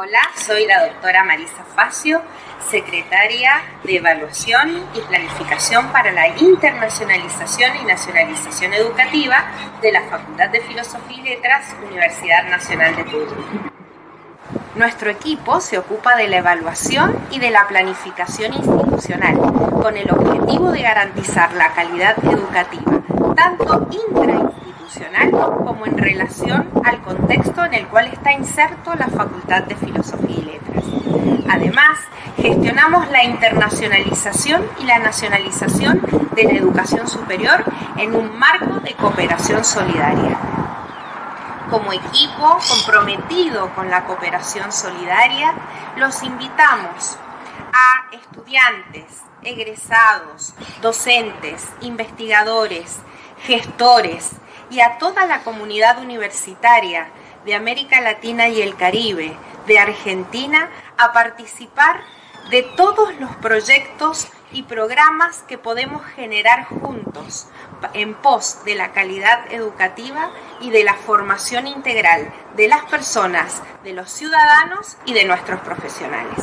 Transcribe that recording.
Hola, soy la doctora Marisa Facio, secretaria de Evaluación y Planificación para la Internacionalización y Nacionalización Educativa de la Facultad de Filosofía y Letras, Universidad Nacional de Tuyú. Nuestro equipo se ocupa de la evaluación y de la planificación institucional, con el objetivo de garantizar la calidad educativa, tanto intrainstitucional como en relación al contexto en el cual está inserto la Facultad de Filosofía y Letras. Además, gestionamos la internacionalización y la nacionalización de la educación superior en un marco de cooperación solidaria como equipo comprometido con la cooperación solidaria, los invitamos a estudiantes, egresados, docentes, investigadores, gestores y a toda la comunidad universitaria de América Latina y el Caribe, de Argentina, a participar de todos los proyectos y programas que podemos generar juntos en pos de la calidad educativa y de la formación integral de las personas, de los ciudadanos y de nuestros profesionales.